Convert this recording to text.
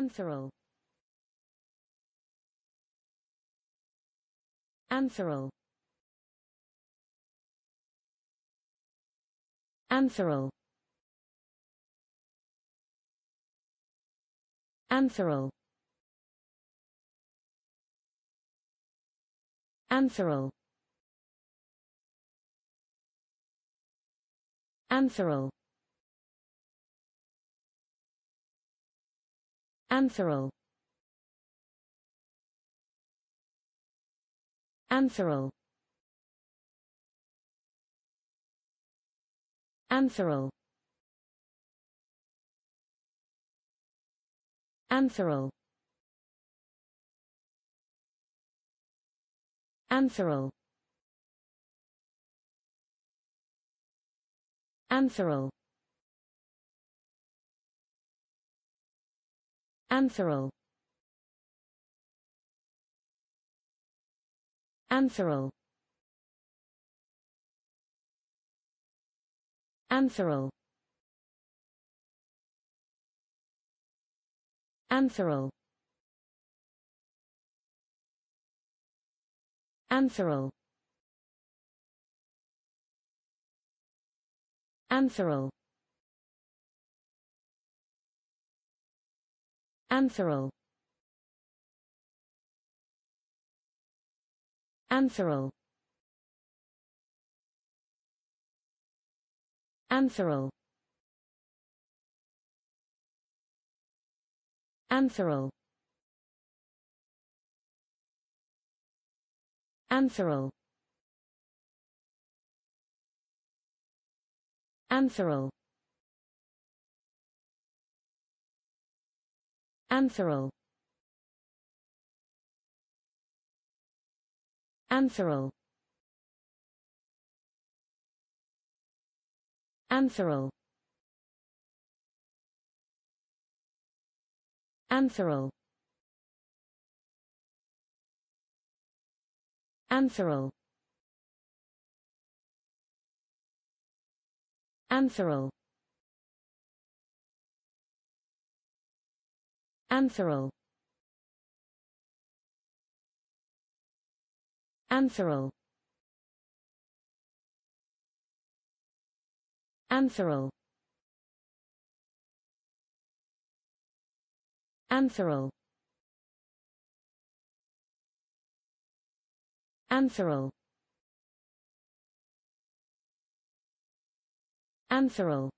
Antheral. Antheral. Antheral. Antheral. Antheral. Antheral. Antheral Antheral Antheral Antheral Antheral Antheral Antheral Antheral Antheral Antheral Antheral Antheral Antheral Antheral Antheral Antheral Antheral Antheral Antheral. Antheral. Antheral. Antheral. Antheral. Antheral. Antheral Antheral Antheral Antheral Antheral Antheral